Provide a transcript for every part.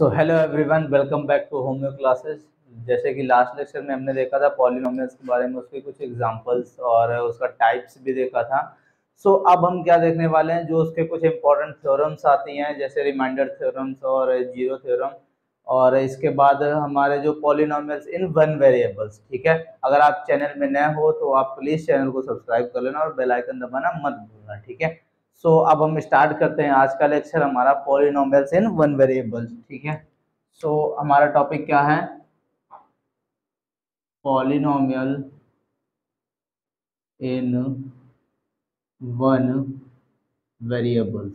So hello everyone welcome back to homeo classes जैसे कि last lecture में हमने देखा था पॉलिनोमियल्स के बारे में उसके कुछ एग्जांपल्स और उसका टाइप्स भी देखा था। सो so, अब हम क्या देखने वाले हैं जो उसके कुछ इंपॉर्टेंट थ्योरम्स आती हैं जैसे रिमाइंडर थ्योरम्स और ज़ीरो थ्योरम और इसके बाद हमारे जो पॉलिनोमियल्स इन वन वेरिएबल्स ठीक है? अगर आप चैनल में नए हो तो आप प्लीज़ चैनल को सब्सक्राइब कर लेना और बेलाइकन दबाना मत भूलना ठीक है? सो so, अब हम स्टार्ट करते हैं आज का लेक्चर हमारा पॉलिनोमियल्स इन वन वेरिएबल्स ठीक है? सो so, हमारा टॉपिक क्या है? पॉलिनोमियल इन वन वेरिएबल्स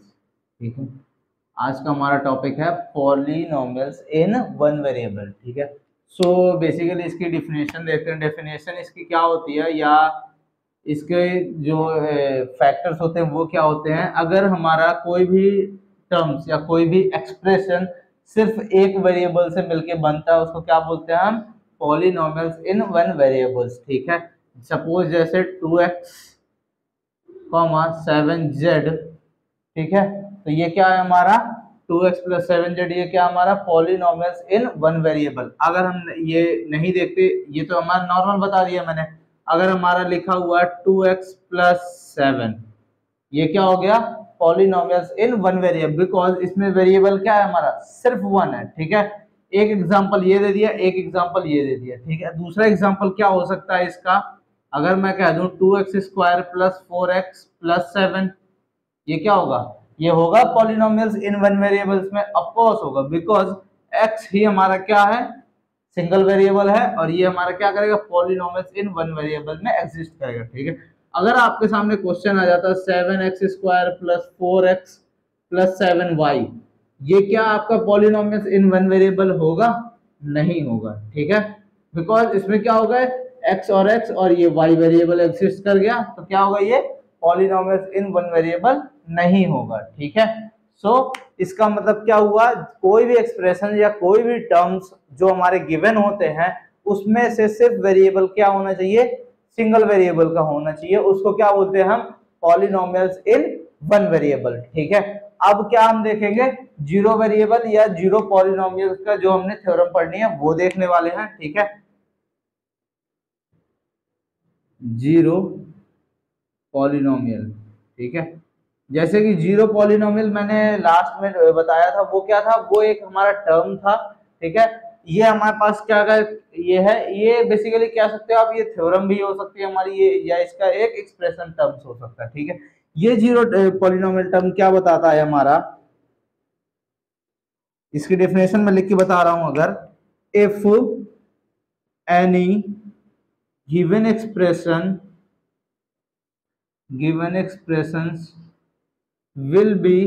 ठीक है? आज का हमारा टॉपिक है पॉलिनोमियल्स इन वन वेरिएबल ठीक है? सो so, बेसिकली इसकी डिफिनेशन देखते हैं। डेफिनेशन इसकी क्या होती है? या इसके जो फैक्टर्स होते हैं, वो क्या होते हैं? अगर हमारा कोई भी टर्म्स या कोई भी एक्सप्रेशन सिर्फ़ एक वेरिएबल से मिलके बनता है, उसको क्या बोलते हैं हम? पॉलिनोमियल्स इन वन वेरिएबल्स ठीक है? सपोज़ जैसे two X comma seven Z ठीक है? तो ये क्या है हमारा? Two X plus seven Z ये क्या हमारा? पॉलिनोमियल्स इन वन वेरिएबल अगर हम ये नहीं देखते, ये तो हमारा नॉर्मल बता दिया मैंने। अगर हमारा लिखा हुआ टू एक्स प्लस सेवन ये क्या हो गया? Polynomials in one variable because इसमें वेरिएबल क्या है हमारा? सिर्फ़ वन है, ठीक है? एक एग्जांपल ये दे दिया, एक एग्जांपल ये दे दिया, ठीक है? दूसरा एग्जांपल क्या हो सकता है इसका? अगर मैं कह दूँ two X square plus four X plus seven ये क्या होगा? ये होगा पॉलिनोमियल्स इन वन वेरिएबल्स में ऑफकोर्स होगा बिकॉज़ एक्स ही हमारा क्या है? सिंगल वेरिएबल है और ये हमारा क्या करेगा? पॉलिनोमियल्स इन वन वेरिएबल में एग्जिस्ट करेगा, ठीक है? अगर आपके सामने क्वेश्चन आ जाता है seven X square plus four X plus seven Y ये क्या आपका पॉलिनोमियल्स इन वन वेरिएबल होगा? नहीं होगा, ठीक है? बिकॉज़ इसमें क्या होगा? एक्स और एक्स और ये वाई वेरिएबल एग्जिस्ट कर गया तो क्या होगा ये? पॉलिनोमियल्स इन वन वेरिएबल नहीं होगा, ठीक है? सो so, इसका मतलब क्या हुआ? कोई भी एक्सप्रेशन या कोई भी टर्म्स जो हमारे गिवन होते हैं उसमें से सिर्फ़ वेरिएबल क्या होना चाहिए? सिंगल वेरिएबल का होना चाहिए। उसको क्या बोलते हैं हम? पॉलिनोमियल्स इन वन वेरिएबल ठीक है? अब क्या हम देखेंगे? ज़ीरो वेरिएबल या ज़ीरो पॉलिनोमियल्स का जो हमने थ्योरम पढ़नी है वो देखने वाले हैं ठीक है? ज़ीरो पॉलिनोमियल ठीक है? जैसे कि ज़ीरो पॉलिनोमियल मैंने लास्ट में बताया था, वो क्या था? वो एक हमारा टर्म था, ठीक है? ये हमारे पास क्या कर ये है, ये बेसिकली क्या सकते हो आप? ये थ्योरम भी हो सकती है हमारी, ये, या इसका एक एक्सप्रेशन टर्म्स हो सकता है, ठीक है? ये ज़ीरो पॉलिनोमियल टर्म क्या बताता है हमारा? इसकी डेफिनेशन में लिख के बता रहा हूँ अगर if any given expression given expressions will be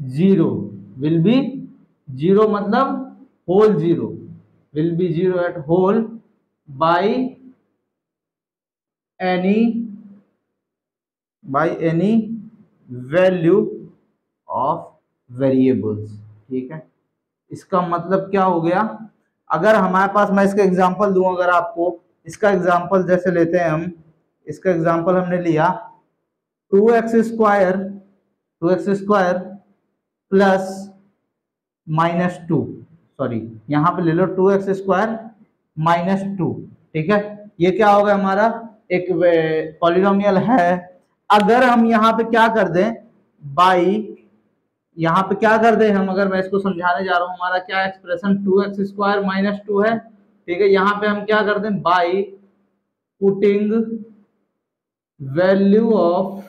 zero will be zero मतलब whole zero will be zero at whole by any by any value of variables ठीक है? इसका मतलब क्या हो गया? अगर हमारे पास, मैं इसका एग्जांपल दूँ अगर आपको। इसका एग्जांपल जैसे लेते हैं हम। इसका एग्जांपल हमने लिया। Two X square two X square plus minus two, sorry, यहाँ पे ले लो two X square minus two, ठीक है? ये क्या होगा हमारा? एक पॉलिनोमियल है। अगर हम यहाँ पे क्या कर दें? बाई यहाँ पे क्या कर दें हम? अगर मैं इसको समझाने जा रहा हूँ, हमारा क्या expression two X square minus two है, ठीक है? यहाँ पे हम क्या कर दें? By putting value of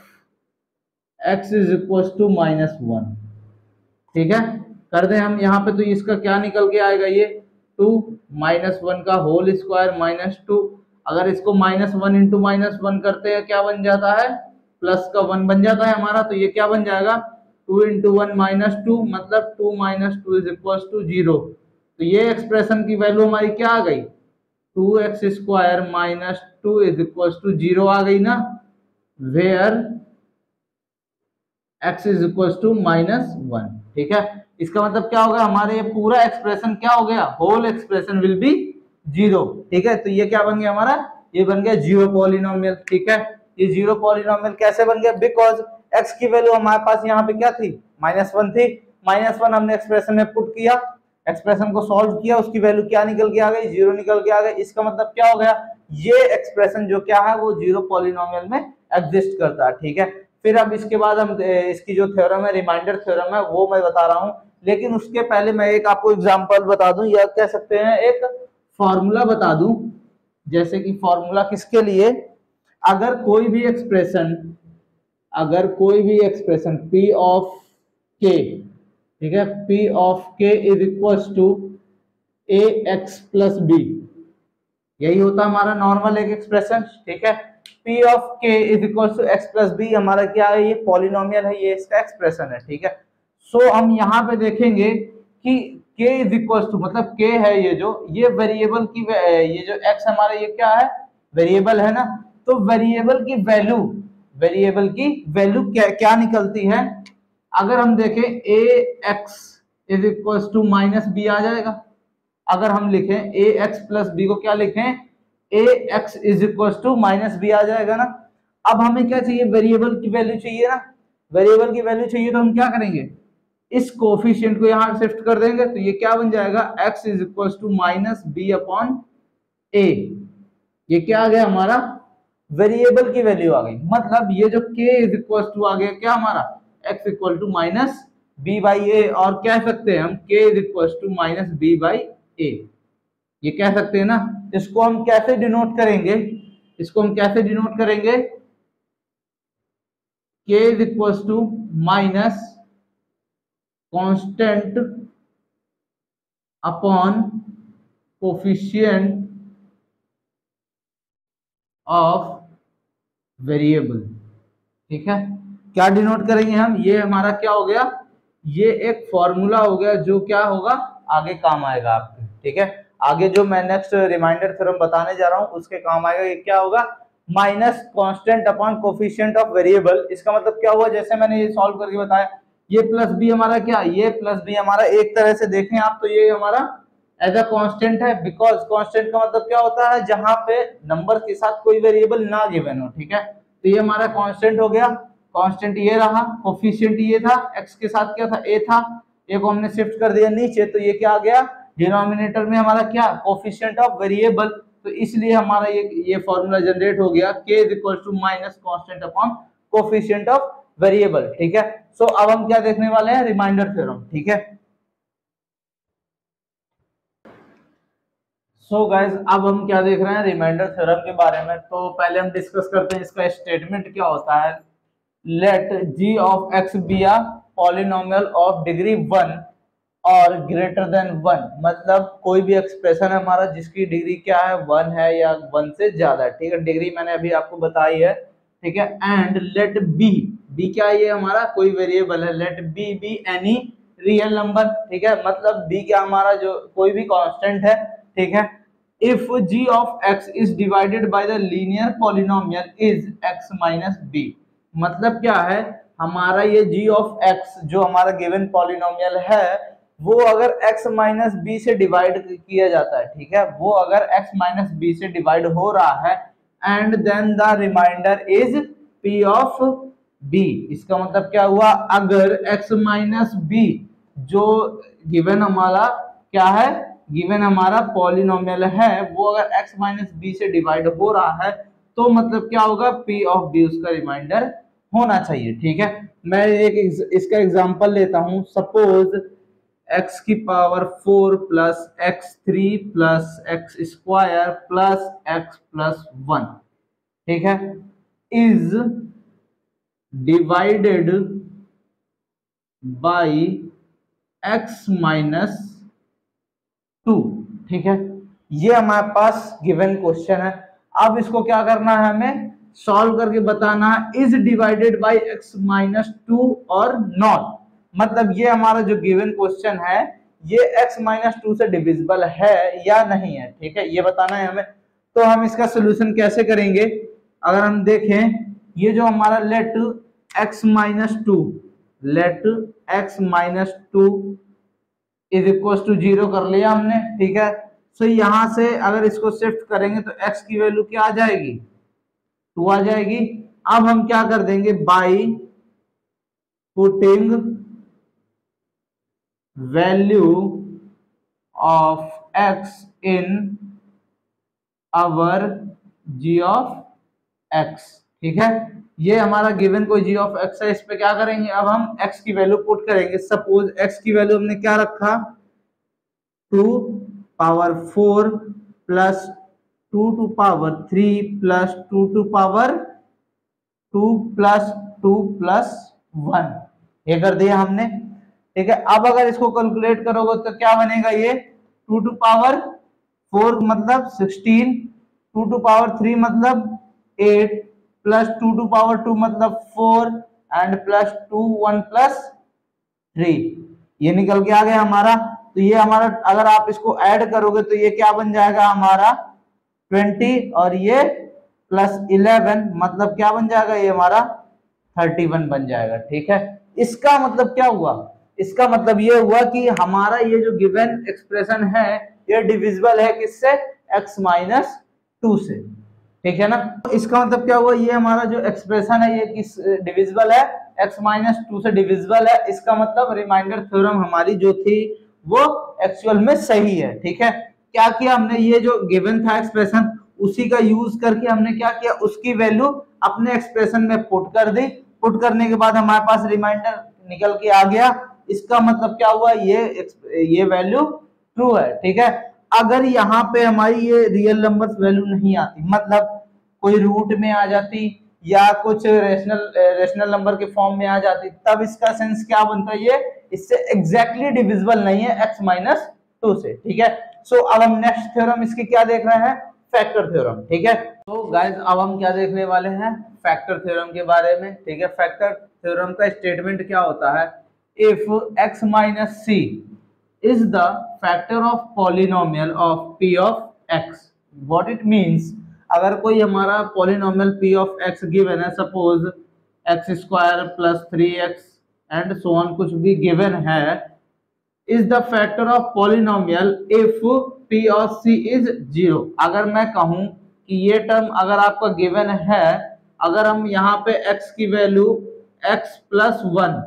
x is equal to minus one ठीक है? कर दें हम यहाँ पे तो इसका क्या निकल के आएगा ये? टू माइनस वन का होल स्क्वायर माइनस टू अगर इसको minus one into minus one करते हैं, क्या बन जाता है? प्लस का वन बन जाता है हमारा तो ये क्या बन जाएगा? Two into one minus two मतलब two minus two is equal to zero तो ये एक्सप्रेशन की वैल्यू हमारी क्या आ गई? Two X square minus two is equal to zero आ गई ना? Where X is equal to minus one ठीक है? इसका मतलब क्या होगा? हमारे ये पूरा एक्सप्रेशन क्या हो गया? Whole expression will be zero ठीक है? तो ये क्या बन गया हमारा? ये बन गया ज़ीरो पॉलिनोमियल ठीक है? ये ज़ीरो पॉलिनोमियल कैसे बन गया? बिकॉज़ एक्स की वैल्यू हमारे पास यहाँ पे क्या थी? माइनस वन थी. माइनस वन हमने एक्सप्रेशन में पुट किया. एक्सप्रेशन को सॉल्व किया. उसकी वैल्यू क्या निकल के आ गई? ज़ीरो निकल के आ गई. इसका मतलब क्या हो गया? ये एक्सप्रेशन जो क्या है, वो ज़ीरो पॉलिनोमियल में एग्जिस्ट करता है. ठीक है? फिर अब इसके बाद हम इसकी जो थ्योरम है रिमाइंडर थ्योरम है, वो मैं बता रहा हूँ। लेकिन उसके पहले मैं एक आपको एग्ज़ाम्पल बता दूँ, या कह सकते हैं, एक फॉर्मूला बता दूँ। जैसे कि फॉर्मूला किसके लिए? अगर कोई भी एक्सप्रेशन अगर कोई भी एक्सप्रेशन p ऑफ़ k, ठीक है? P of k is equal to A X plus B यही होता हमारा नॉर्मल एक एक्सप्रेशन ठीक है? P of k is equal to X plus B हमारा क्या है? ये पॉलिनोमियल है ये इसका एक्सप्रेशन है ठीक है? सो so, हम यहाँ पे देखेंगे कि k इज़ इक्वल टू मतलब k है ये जो ये वेरिएबल की ये जो x हमारा ये क्या है? वेरिएबल है ना? तो वेरिएबल की वैल्यू वेरिएबल की वैल्यू क्या क्या निकलती है? अगर हम देखें A X is equal to minus B आ जाएगा। अगर हम लिखें ए एक्स प्लस बी को क्या लिखें? A X is equal to minus B आ जाएगा ना। अब हमें क्या चाहिए? वेरिएबल की वैल्यू चाहिए ना। वेरिएबल की वैल्यू चाहिए तो हम क्या करेंगे? इस कोफिशियंट को यहाँ शिफ्ट कर देंगे तो ये क्या बन जाएगा? X is equal to minus B upon A ये क्या आ गया हमारा? वेरिएबल की वैल्यू आ गई। मतलब ये जो k इज़ इक्वल टू आ गया, क्या हमारा? X equal to minus B by A और कह सकते हैं हम? K is equal to minus B by A ये कह सकते हैं ना, इसको हम कैसे डिनोट करेंगे? इसको हम कैसे डिनोट करेंगे? K is equal to minus constant upon coefficient of variable ठीक है? क्या डिनोट करेंगे हम? ये हमारा क्या हो गया? ये एक फॉर्मूला हो गया जो क्या होगा? आगे काम आएगा आपके। ठीक है? आगे जो मैं नेक्स्ट रिमाइंडर थ्योरम बताने जा रहा हूँ, उसके काम आएगा, ये क्या होगा? Minus constant upon coefficient of variable इसका मतलब क्या हुआ? जैसे मैंने ये सॉल्व करके बताया, ये प्लस बी हमारा क्या? ये प्लस बी हमारा एक तरह से देखें आप तो ये हमारा एज अ कांस्टेंट है बिकॉज़ कांस्टेंट का मतलब क्या होता है? जहाँ पे नंबर के साथ कोई वेरिएबल ना गिवन हो, ठीक है? तो ये हमारा कांस्टेंट हो गया। कांस्टेंट ये रहा कोफिशियंट ये था एक्स के साथ क्या था? ए था। ए को हमने शिफ्ट कर दिया नीचे तो ये क्या आ गया? डिनोमिनेटर में हमारा क्या कोफिशिएंट ऑफ़ वेरिएबल तो इसलिए हमारा ये ये फॉर्मूला जनरेट हो गया k is equal to minus constant upon coefficient of variable ठीक है? सो so, अब हम क्या देखने वाले हैं? रिमाइंडर थ्योरम ठीक है? सो so गाइज़ अब हम क्या देख रहे हैं? रिमाइंडर थ्योरम के बारे में। तो पहले हम डिस्कस करते हैं इसका स्टेटमेंट क्या होता है। Let g of x be a polynomial of degree one और ग्रेटर देन वन मतलब कोई भी एक्सप्रेशन है हमारा, जिसकी डिग्री क्या है वन है या वन से ज़्यादा ठीक है? डिग्री मैंने अभी आपको बताई है, ठीक है? एंड लेट बी बी क्या ये हमारा? कोई वेरिएबल है. Let b be any real number ठीक है? मतलब बी क्या हमारा जो कोई भी कांस्टेंट है, ठीक है? If g of x is divided by the linear polynomial is x minus b मतलब क्या है? हमारा ये g ऑफ़ x, जो हमारा गिवन पॉलिनोमियल है वो अगर x माइनस बी से डिवाइड किया जाता है, ठीक है? वो अगर x माइनस बी से डिवाइड हो रहा है and then the remainder is p of b. इसका मतलब क्या हुआ? अगर x माइनस बी जो गिवन हमारा क्या है? गिवन हमारा पॉलिनोमियल है, वो अगर x माइनस बी से डिवाइड हो रहा है तो मतलब क्या होगा? p ऑफ़ b उसका रिमाइंडर होना चाहिए, ठीक है? मैं एक इसका एग्जांपल लेता हूँ। सपोज़ x की power four plus x three plus x square plus x plus one ठीक है? Is divided by x minus two ठीक है? ये हमारे पास गिवन क्वेश्चन है। अब इसको क्या करना है हमें? सॉल्व करके बताना है is divided by x minus two और नॉट मतलब ये हमारा जो गिवन क्वेश्चन है ये x माइनस टू से डिविजिबल है या नहीं है ठीक है? ये बताना है हमें। तो हम इसका सोल्यूशन कैसे करेंगे? अगर हम देखें ये जो हमारा let x minus two let x minus two is equal to zero कर लिया हमने ठीक है? सो so, यहाँ से अगर इसको शिफ्ट करेंगे तो x की वैल्यू क्या आ जाएगी? टू आ जाएगी। अब हम क्या कर देंगे? By putting value of x in our g of x ठीक है? ये हमारा गिवन कोई जी ऑफ़ एक्स है, इस पे क्या करेंगे? अब हम एक्स की वैल्यू पुट करेंगे। सपोज़ एक्स की वैल्यू हमने क्या रखा? Two power four plus two two power three plus two two power two plus two plus one ये कर दिया हमने। ठीक है? अब अगर इसको कैलकुलेट करोगे तो क्या बनेगा ये? टू टू पावर फोर मतलब sixteen two two power three मतलब eight plus two two power two मतलब four and plus two one plus three ये निकल के आ गया हमारा। तो ये हमारा, अगर आप इसको ऐड करोगे तो ये क्या बन जाएगा हमारा? ट्वेंटी और ये प्लस इलेवन मतलब क्या बन जाएगा? ये हमारा थर्टी वन बन जाएगा। ठीक है? इसका मतलब क्या हुआ? इसका मतलब ये हुआ कि हमारा ये जो गिवन एक्सप्रेशन है, ये डिविजिबल है किससे? X माइनस टू से। ठीक है ना? तो इसका मतलब क्या हुआ? ये हमारा जो एक्सप्रेशन है, ये किस डिविजिबल है? X माइनस टू से डिविजिबल है। इसका मतलब रिमाइंडर थ्योरम हमारी जो थी, वो एक्चुअल में सही है। ठीक है? क्या किया हमने? ये जो गिवन था एक्सप्रेशन उसी का यूज़ करके हमने क्या किया? उसकी वैल्यू अपने एक्सप्रेशन में पुट कर दी। पुट करने के बाद हमारे पास रिमाइंडर निकल के आ गया। इसका मतलब क्या हुआ? ये ये वैल्यू ट्रू है ठीक है? अगर यहाँ पे हमारी ये रियल नंबर्स वैल्यू नहीं आती मतलब कोई रूट में आ जाती या कुछ रेशनल रेशनल नंबर के फॉर्म में आ जाती तब इसका सेंस क्या बनता है ये? इससे एग्जैक्टली डिविजिबल नहीं है एक्स माइनस टू से ठीक है? सो so, अब हम नेक्स्ट थ्योरम इसकी क्या देख रहे हैं? फैक्टर थ्योरम ठीक है? तो गाइस अब हम क्या देखने वाले हैं? फैक्टर थ्योरम के बारे में ठीक है? फैक्टर थ्योरम का स्टेटमेंट क्या होता है? If x minus c is the factor of polynomial of p of x what it means अगर कोई हमारा polynomial p of x given है suppose x square plus 3x and so on कुछ भी given है is the factor of polynomial if p of c is zero अगर मैं कहूँ कि ये टर्म अगर आपका गिवन है अगर हम यहाँ पे x की वैल्यू x प्लस वन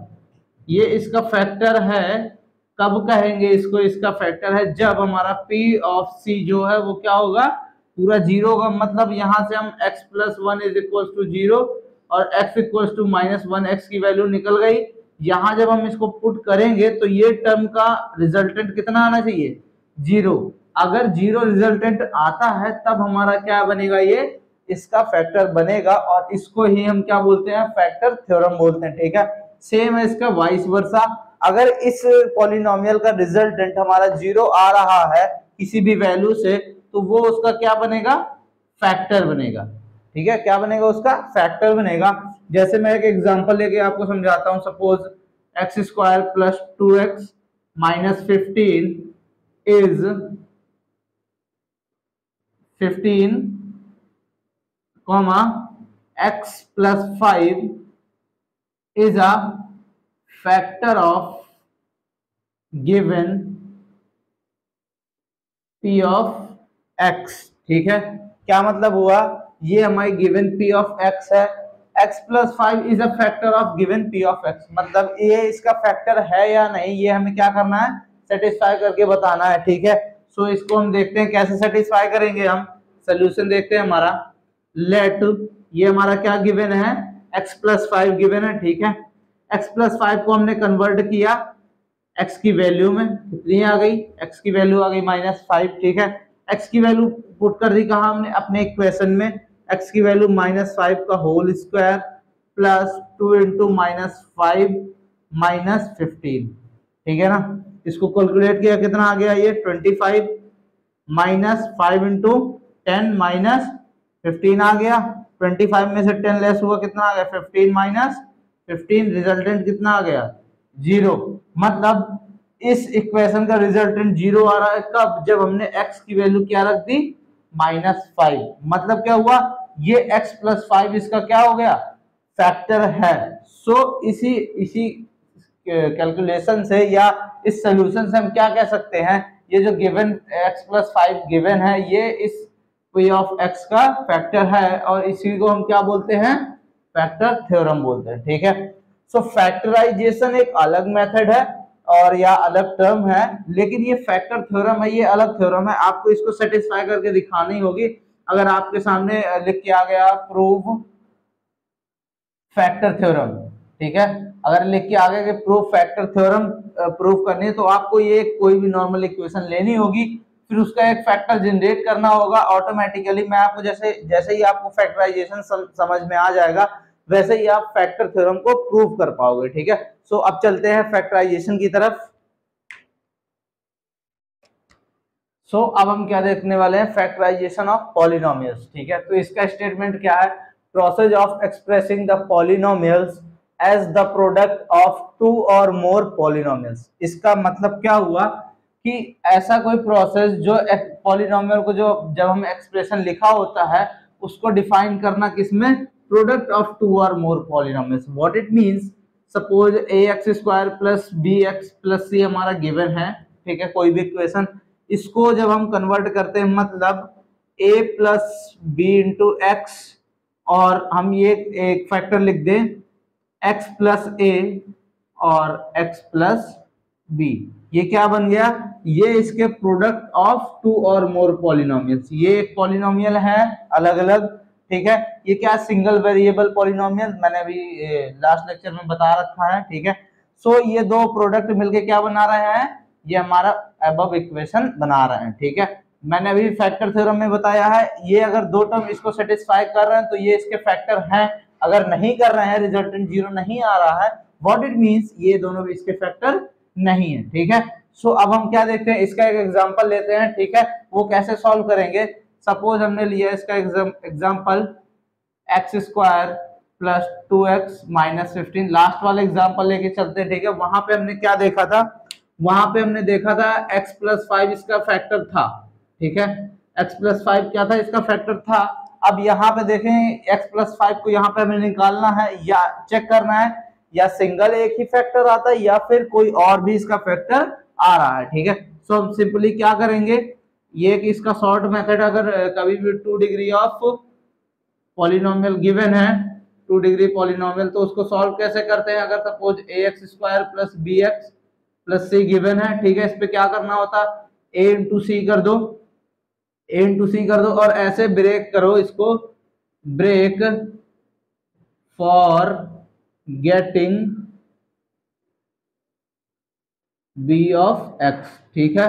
ये इसका फैक्टर है। कब कहेंगे इसको? इसका फैक्टर है जब हमारा p ऑफ़ c जो है वो क्या होगा? पूरा ज़ीरो का मतलब यहाँ से हम x plus one is equal to zero और x equal to minus one x की वैल्यू निकल गई। यहाँ जब हम इसको पुट करेंगे तो ये टर्म का रिजल्टेंट कितना आना चाहिए? ज़ीरो अगर ज़ीरो रिजल्टेंट आता है, तब हमारा क्या बनेगा ये? इसका फैक्टर बनेगा और इसको ही हम क्या बोलते हैं? फैक्टर थ्योरम बोलते हैं, ठीक है? सेम है इसका वाइस वर्षा अगर इस पॉलिनोमियल का रिजल्टेंट हमारा ज़ीरो आ रहा है किसी भी वैल्यू से तो वो उसका क्या बनेगा? फैक्टर बनेगा। ठीक है? क्या बनेगा उसका? फैक्टर बनेगा। जैसे मैं एक एग्जांपल लेके आपको समझाता हूँ। Suppose x square plus two x minus fifteen is fifteen comma x plus five is a factor of given p of x ठीक है? क्या मतलब हुआ? ये हमारी गिवन p of x है। X plus five is a factor of given p of x. मतलब ये इसका फैक्टर है या नहीं ये हमें क्या करना है? सेटिस्फाई करके बताना है ठीक है? सो so, इसको हम देखते हैं कैसे सेटिस्फाई करेंगे हम? सोल्यूशन देखते हैं हमारा। लेट ये हमारा क्या गिवन है? X प्लस फाइव गिवेन है, ठीक है? X प्लस फाइव को हमने कन्वर्ट किया x की वैल्यू में। कितनी आ गई? X की वैल्यू आ गई माइनस फाइव ठीक है? X की वैल्यू पुट कर दी कहा हमने? अपने इक्वेशन में। X की वैल्यू माइनस फाइव का whole square plus two into minus five minus fifteen ठीक है ना? इसको कैलकुलेट किया कितना आ गया ये? Twenty five minus five into ten minus fifteen आ गया। ट्वेंटी फाइव में से टेन लेस हुआ कितना आ गया? फिफ्टीन माइनस फिफ्टीन रिजल्टेंट कितना आ गया? ज़ीरो मतलब इस इक्वेशन का रिजल्टेंट ज़ीरो आ रहा है कब? जब हमने x की वैल्यू क्या रख दी? माइनस फाइव मतलब क्या हुआ? ये x प्लस फाइव इसका क्या हो गया? फैक्टर है. सो so, इसी इसी कैलकुलेशन से या इस सोल्यूशन से हम क्या कह सकते हैं? ये जो given x plus five given है ये इस पी ऑफ़ x का फैक्टर है और इसी को हम क्या बोलते हैं? फैक्टर थ्योरम बोलते हैं, ठीक है? सो फैक्टराइजेशन एक अलग मेथड है और या अलग टर्म है, लेकिन ये फैक्टर थ्योरम है, ये अलग थ्योरम है। आपको इसको सेटिस्फाई करके दिखानी होगी। अगर आपके सामने लिख के आ गया प्रूव फैक्टर थ्योरम ठीक है? अगर लिख के आगे के प्रूफ फैक्टर थ्योरम प्रूफ करनी है तो आपको ये कोई भी नॉर्मल इक्वेशन लेनी होगी। फिर उसका एक फैक्टर जनरेट करना होगा ऑटोमेटिकली मैं आपको जैसे जैसे ही आपको फैक्टराइजेशन सम, समझ में आ जाएगा वैसे ही आप फैक्टर थ्योरम को प्रूव कर पाओगे ठीक है? सो अब चलते हैं फैक्टराइजेशन की तरफ़। सो so, अब हम क्या देखने वाले हैं? फैक्टराइजेशन ऑफ़ पॉलिनोमियल्स ठीक है? तो इसका स्टेटमेंट क्या है? Process of expressing the polynomials as the product of two or more polynomials इसका मतलब क्या हुआ? कि ऐसा कोई प्रोसेस जो पॉलिनोमियल को जो जब हम एक्सप्रेशन लिखा होता है, उसको डिफाइन करना किसमें? Product of two or more polynomials what it means suppose a x square plus b x plus c हमारा गिवन है, ठीक है? कोई भी इक्वेशन इसको जब हम कन्वर्ट करते हैं मतलब a plus b into x और हम ये एक फैक्टर लिख दें एक्स प्लस ए और एक्स प्लस बी ये क्या बन गया? ये इसके प्रोडक्ट ऑफ़ टू और मोर पॉलिनोमियल्स ये एक पॉलिनोमियल है अलग अलग ठीक है? ये क्या सिंगल वेरिएबल पॉलिनोमियल मैंने अभी लास्ट लेक्चर में बता रखा है ठीक है? सो so, ये दो प्रोडक्ट मिलके क्या बना रहे हैं? ये हमारा एबव इक्वेशन बना रहे हैं ठीक है? मैंने अभी फैक्टर थ्योरम में बताया है ये अगर दो टर्म इसको सेटिस्फाई कर रहे हैं तो ये इसके फैक्टर हैं। अगर नहीं कर रहे हैं रिजल्टेंट ज़ीरो नहीं आ रहा है व्हाट इट मींस ये दोनों भी इसके फैक्टर नहीं है ठीक है? सो अब हम क्या देखते हैं? इसका एक एग्ज़ाम्पल लेते हैं, ठीक है? वो कैसे सॉल्व करेंगे? सपोज़ हमने लिया इसका example x square plus two x minus fifteen last वाला एग्ज़ाम्पल लेके चलते हैं, ठीक है? वहाँ पे हमने क्या देखा था? वहाँ पे हमने देखा था एक्स प्लस फाइव इसका फैक्टर था, ठीक है? एक्स प्लस फाइव क्या था? इसका फैक्टर था। अब यहाँ पे देखें एक्स प्लस फाइव को यहाँ पे हमें निकालना है, या चेक करना है, या सिंगल एक ही फैक्टर आता है, या फिर कोई और भी इसका फैक्टर आ रहा है, ठीक है? सो हम सिंपली क्या करेंगे? ये कि इसका शॉर्ट मेथड अगर कभी भी two degree of polynomial given है टू डिग्री पॉलिनोमियल तो उसको सॉल्व कैसे करते हैं? अगर suppose a x square plus b x plus c given है, ठीक है? इस पे क्या करना होता? ए इंटू सी कर दो। ए इंटू सी कर दो और ऐसे ब्रेक करो इसको। Break for getting b of x ठीक है?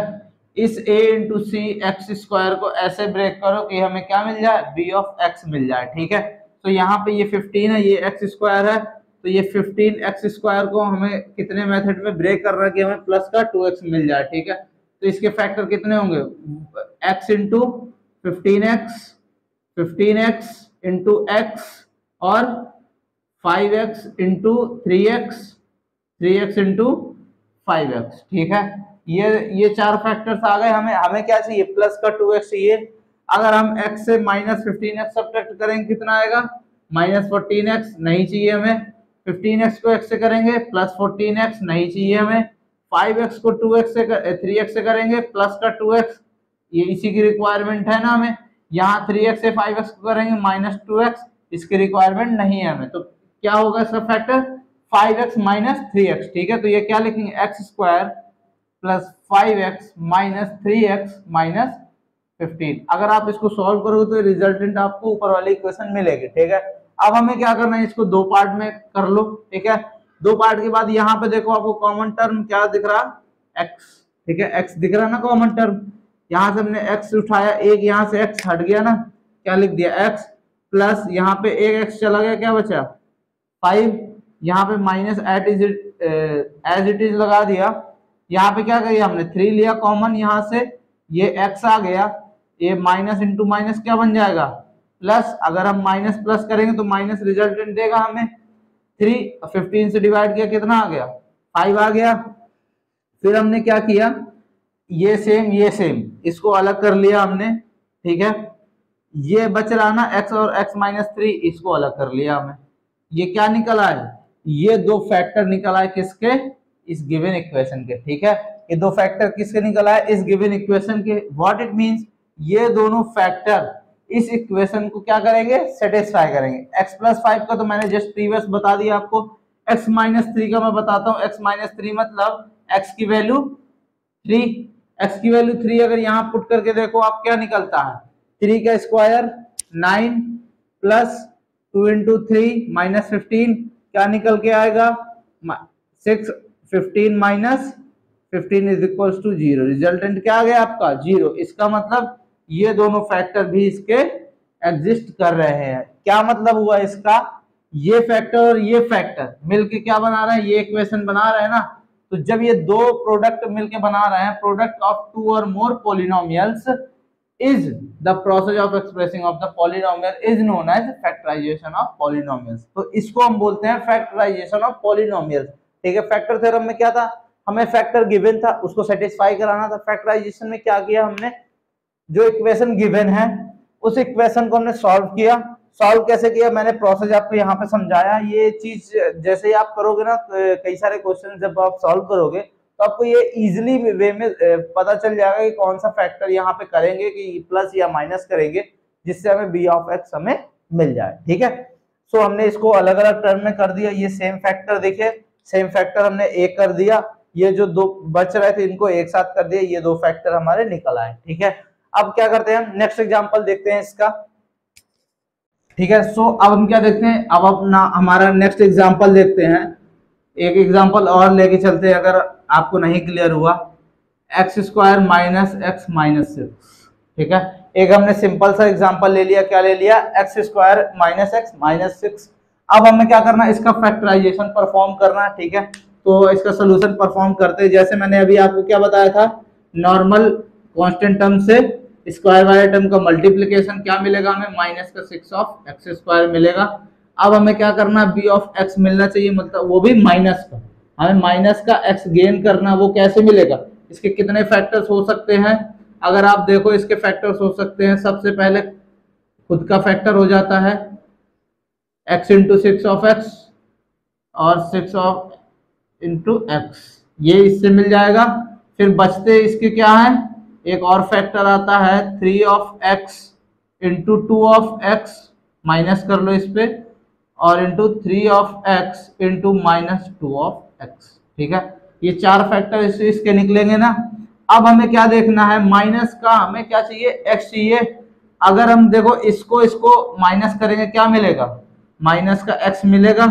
इस a into c x square को ऐसे ब्रेक करो कि हमें क्या मिल जाए? बी ऑफ़ एक्स मिल जाए, ठीक है? तो यहाँ पे ये 15 है, ये एक्स स्क्वायर है। तो ये 15 एक्स स्क्वायर को हमें कितने मेथड में ब्रेक कर रहा है कि हमें प्लस का 2x मिल जाए, ठीक है? तो इसके फैक्टर कितने होंगे? X into fifteen x fifteen x into x और five x into three x three x into five x ठीक है? ये ये चार फैक्टर्स आ गए। हमें हमें क्या चाहिए? प्लस का टू एक्स चाहिए। अगर हम x से माइनस फिफ्टीन एक्स सब्ट्रैक्ट करेंगे, कितना आएगा? माइनस फोर्टीन एक्स नहीं चाहिए हमें। फिफ्टीन एक्स को x से करेंगे प्लस फोर्टीन एक्स नहीं चाहिए हमें। फाइव एक्स को टू एक्स से थ्री एक्स से करेंगे प्लस का टू एक्स ये इसी की रिक्वायरमेंट है ना हमें। यहाँ थ्री एक्स से फाइव एक्स को करेंगे माइनस टू एक्स इसकी रिक्वायरमेंट नहीं है हमें। तो क्या होगा इसका factor five x minus three x ठीक है? तो ये क्या लिखेंगे? X square plus five x minus three x minus fifteen अगर आप इसको सॉल्व करोगे तो रिजल्टेंट आपको ऊपर वाली इक्वेशन मिलेगी, ठीक है? अब हमें क्या करना है? इसको दो पार्ट में कर लो, ठीक है? दो पार्ट के बाद यहाँ पे देखो आपको कॉमन टर्म क्या दिख रहा? है एक्स ठीक है? एक्स दिख रहा है ना कॉमन टर्म यहाँ से हमने एक्स उठाया, एक यहाँ से एक्स हट गया ना? क्या लिख दिया? एक्स प्लस यहाँ पे एक एक्स चला गया, क्या बचा? फाइव यहाँ पे minus eight is it as it is लगा दिया। यहाँ पे क्या किया हमने? थ्री लिया कॉमन यहाँ से। ये एक्स आ गया। ये माइनस इंटू माइनस क्या बन जाएगा? प्लस अगर हम माइनस प्लस करेंगे तो माइनस रिजल्टेंट देगा हमें। थ्री फिफ्टीन से डिवाइड किया, कितना आ गया? फाइव आ गया। फिर हमने क्या किया? ये सेम ये सेम इसको अलग कर लिया हमने। ठीक है? ये बच रहा ना, x और x माइनस थ्री इसको अलग कर लिया हमें। ये क्या निकल आए ये दो फैक्टर निकल आए किसके? इस गिवन इक्वेशन के, ठीक है? ये दो फैक्टर किसके निकल आए इस गिवन इक्वेशन के। व्हाट इट मींस ये दोनों फैक्टर इस इक्वेशन को क्या करेंगे? सेटिस्फाई करेंगे। X प्लस फाइव का तो मैंने जस्ट प्रीवियस बता दिया आपको। X माइनस थ्री का मैं बताता हूँ। X माइनस थ्री मतलब एक्स की वैल्यू थ्री एक्स की वैल्यू थ्री अगर यहाँ पुट करके देखो, आप क्या निकलता है? थ्री का square nine plus two into three minus fifteen क्या निकल के आएगा? Six fifteen minus fifteen is equal to zero resultant क्या आ गया आपका? ज़ीरो इसका मतलब ये दोनों फैक्टर भी इसके एग्जिस्ट कर रहे हैं। क्या मतलब हुआ इसका? ये फैक्टर और ये फैक्टर मिलके क्या बना रहे हैं? ये इक्वेशन बना रहे हैं ना? तो जब ये दो प्रोडक्ट मिलके बना रहे हैं product of two or more polynomials is the process of expressing of the polynomial is known as factorization of polynomials. तो इसको हम बोलते हैं factorization of polynomials. ठीक है फैक्टर थ्योरम में क्या था? हमें फैक्टर गिवन था, उसको सेटिस्फाई कराना था। फैक्टराइजेशन में क्या किया हमने? जो इक्वेशन गिवन है, उस इक्वेशन को हमने सॉल्व किया। सॉल्व कैसे किया? मैंने प्रोसेस आपको यहाँ पे समझाया। ये चीज़ जैसे ही आप करोगे ना कई सारे क्वेश्चन जब आप सॉल्व करोगे तो आपको ये इजिली वे में पता चल जाएगा कि कौन सा फैक्टर यहाँ पे करेंगे कि प्लस या माइनस करेंगे जिससे हमें बी ऑफ़ एक्स हमें मिल जाए ठीक है? सो so, हमने इसको अलग अलग टर्म में कर दिया ये सेम फैक्टर देखिए सेम फैक्टर हमने एक कर दिया ये जो दो बच रहे थे इनको एक साथ कर दिया ये दो फैक्टर हमारे निकल आए ठीक है? अब क्या करते हैं नेक्स्ट एग्ज़ाम्पल देखते हैं इसका ठीक है? सो so, अब हम क्या देखते हैं? अब अपना हमारा नेक्स्ट एग्ज़ाम्पल देखते हैं। एक एग्ज़ाम्पल और लेके चलते हैं, अगर आपको नहीं क्लियर हुआ। X square minus x minus six ठीक है? एक हमने सिंपल सा एग्जांपल ले लिया, क्या ले लिया? X square minus x minus six अब हमें क्या करना है? इसका फैक्टराइजेशन परफॉर्म करना है ठीक है? तो इसका सोल्यूशन परफॉर्म करते जैसे मैंने अभी आपको क्या बताया था नॉर्मल कॉन्स्टेंट टर्म से स्क्वायर वाले टर्म का मल्टीप्लीकेशन क्या मिलेगा हमें? माइनस का सिक्स ऑफ़ एक्स स्क्वायर मिलेगा। अब हमें क्या करना है बी ऑफ़ एक्स मिलना चाहिए मतलब वो भी माइनस का। हमें माइनस का एक्स गेन करना, वो कैसे मिलेगा? इसके कितने फैक्टर्स हो सकते हैं? अगर आप देखो, इसके फैक्टर्स हो सकते हैं। सबसे पहले खुद का फैक्टर हो जाता है। X into six of x और सिक्स ऑफ़ इंटू एक्स ये इससे मिल जाएगा। फिर बचते इसके क्या है? एक और फैक्टर आता है। Three of x into two of x minus कर लो इस पे। और into three of x into minus two of x ठीक है? ये चार फैक्टर इस, इसके निकलेंगे ना? अब हमें क्या देखना है? माइनस का हमें क्या चाहिए? एक्स चाहिए। अगर हम देखो इसको इसको माइनस करेंगे क्या मिलेगा? माइनस का एक्स मिलेगा।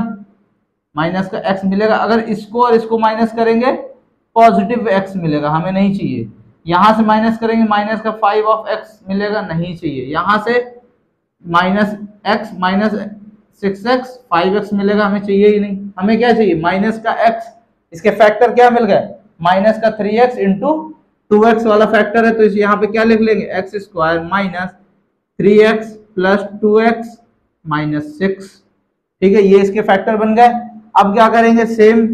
माइनस का एक्स मिलेगा। अगर इसको और इसको माइनस करेंगे पॉजिटिव एक्स मिलेगा। हमें नहीं चाहिए। यहाँ से माइनस करेंगे माइनस का फाइव ऑफ़ एक्स मिलेगा नहीं चाहिए। यहाँ से minus x minus six x five x मिलेगा, हमें चाहिए ही नहीं। हमें क्या चाहिए? माइनस का एक्स इसके फैक्टर क्या मिल गए? माइनस का three x into two x वाला फैक्टर है तो इस यहाँ पे क्या लिख लेंगे? X square minus three x plus two x minus six ठीक है, ये इसके फैक्टर बन गए। अब क्या करेंगे? सेम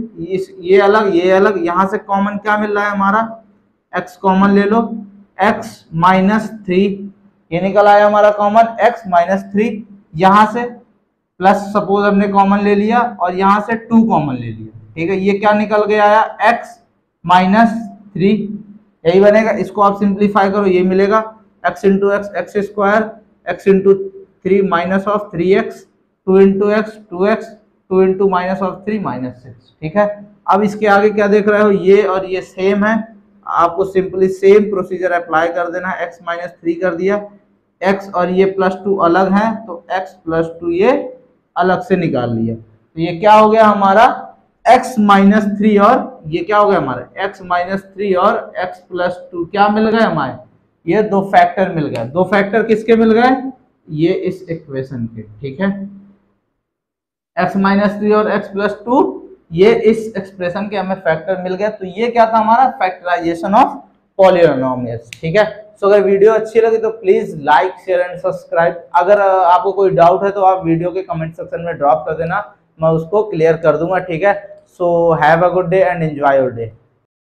ये अलग ये अलग, यहाँ से कॉमन क्या मिल रहा है हमारा? एक्स कॉमन ले लो। एक्स माइनस थ्री ये निकल आया हमारा कॉमन एक्स माइनस थ्री यहाँ से प्लस सपोज़ हमने कॉमन ले लिया और यहाँ से टू कॉमन ले लिया। ठीक है? ये क्या निकल गया आया? एक्स माइनस थ्री यही बनेगा। इसको आप सिंप्लीफाई करो, ये मिलेगा। X into x x square x into three minus of three x two into x two x two into minus of three minus six ठीक है? अब इसके आगे क्या देख रहे हो? ये और ये सेम है। आपको सिंपली सेम प्रोसीजर अप्लाई कर देना है। एक्स माइनस थ्री कर दिया। एक्स और ये प्लस टू अलग है तो एक्स प्लस टू ये अलग से निकाल लिया। तो ये क्या हो गया हमारा? X माइनस थ्री और ये क्या हो गया हमारा? X माइनस थ्री और x प्लस टू क्या मिल गए हमारे? ये दो फैक्टर मिल गए। दो फैक्टर किसके मिल गए? ये इस इक्वेशन के, ठीक है? X माइनस थ्री और x प्लस टू ये इस एक्सप्रेशन के हमें फैक्टर मिल गया तो ये क्या था हमारा? फैक्टराइजेशन ऑफ़ पॉलिनोमियल्स ठीक है? सो अगर वीडियो अच्छी लगी तो please like share and subscribe अगर आपको कोई डाउट है तो आप वीडियो के कमेंट सेक्शन में ड्रॉप कर देना। मैं उसको क्लियर कर दूँगा, ठीक है? So have a good day and enjoy your day